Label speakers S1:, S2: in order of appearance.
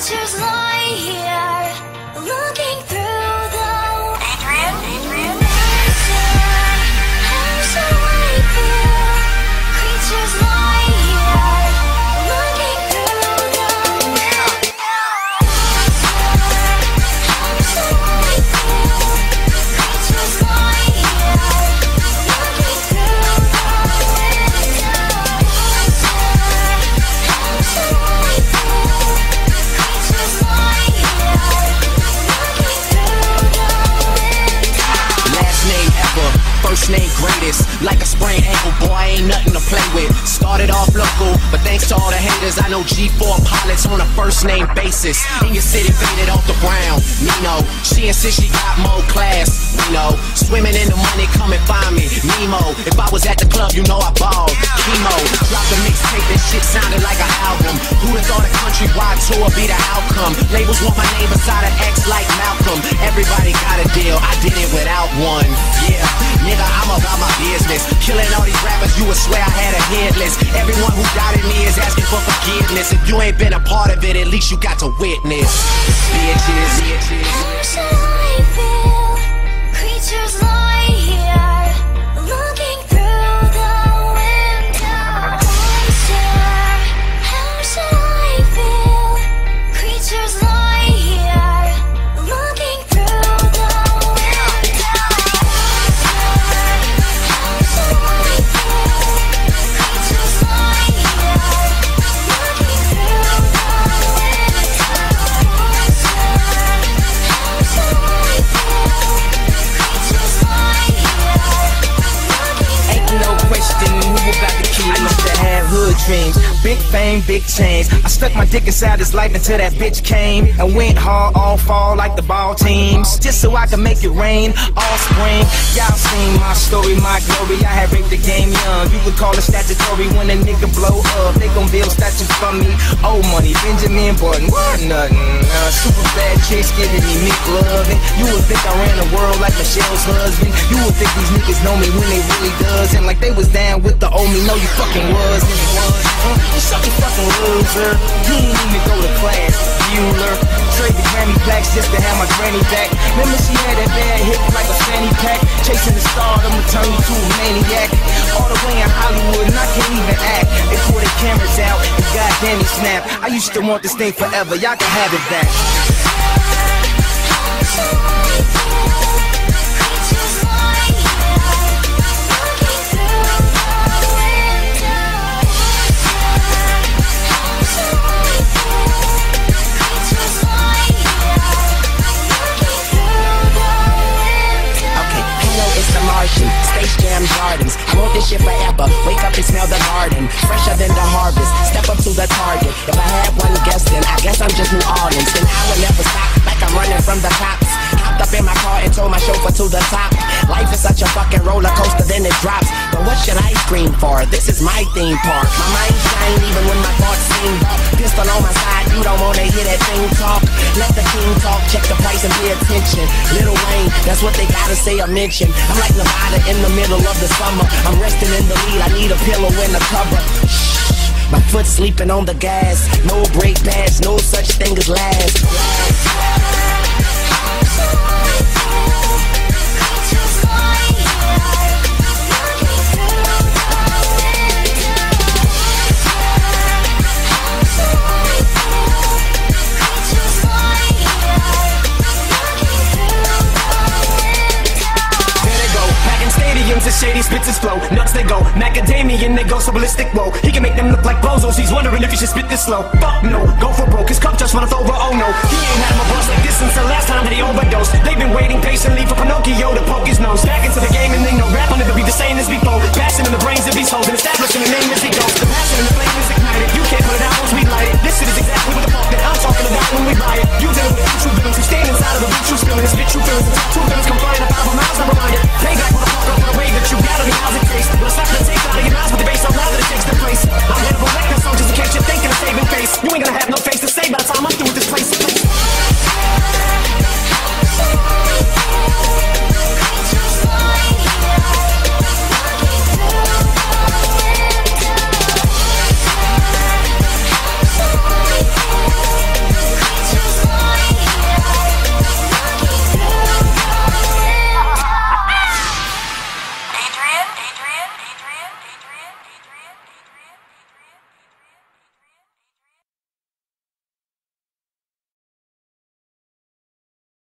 S1: Creatures lie here,
S2: first name greatest. Like a sprained ankle, boy, ain't nothing to play with. Started off local, but thanks to all the haters, I know G4 pilots on a first name basis. In your city, faded off the ground. Nino, she insists she got more class. Nino, swimming in the money, come and find me. Nemo, if I was at the club, you know I balled. Chemo, dropped a mixtape, that shit sounded like an album. Have thought a countrywide tour be the outcome? Labels want my name beside an X like Malcolm. Everybody got a deal, I did it without one. Business. Killing all these rappers, you would swear I had a hit list. Everyone who doubted me is asking for forgiveness. If you ain't been a part of it, at least you got to witness. Bitches, bitches.
S3: Dreams, big fame, big chains. I stuck my dick inside his life until that bitch came and went hard all fall like the ball teams, just so I could make it rain all spring. Y'all seen my story, my glory. I had raped the game young. You could call it statutory when a nigga blow up. They gon' build statues for me. Old money, Benjamin Button, what nothing. Uh, super chicks giving me Mick loving. You would think I ran the world like Michelle's husband. You would think these niggas know me when they really doesn't. Like they was down with the old me. No, you fucking wasn't. Uh, you such a fucking loser. You ain't even go to class. Bueller. Trade the Grammy plaques just to have my granny back. Remember she had that bad hip like a fanny pack. Chasing the star, I'ma turn you to a maniac. All the way in Hollywood and I can't even act. They pull the cameras out and goddamn it snap. I used to want this thing forever. Y'all can have it back.
S2: And the garden. Fresher than the harvest. Step up to the target. If I had one guess, then I guess I'm just New Orleans. Then I will never stop, like I'm running from the cops. Hopped up in my car and told my chauffeur to the top. Life is such a fucking roller coaster, then it drops. But what should I scream for? This is my theme park. My mind shine even when my thoughts seem dark. Pistol on my side, you don't wanna hear that thing talk. Let the king talk, check the price and pay attention. Little Wayne, that's what they gotta say or mention. I'm like Nevada in the middle of the summer. I'm resting in the lead, I need a pillow and a cover. Shh, my foot sleeping on the gas. No brake pads, no such thing as last.
S3: Shady spits his flow. Nuts they go, macadamian they go so ballistic. Whoa, he can make them look like bozos. He's wondering if he should spit this slow. Fuck no, go for broke. His cup just runneth over. Oh no, he ain't had him a boss like this since the last time that he overdosed. They've been waiting patiently for Pinocchio to poke his nose back into the game, and they know rap will never be the same as before. Passing in the brains of these hoes and establishing a name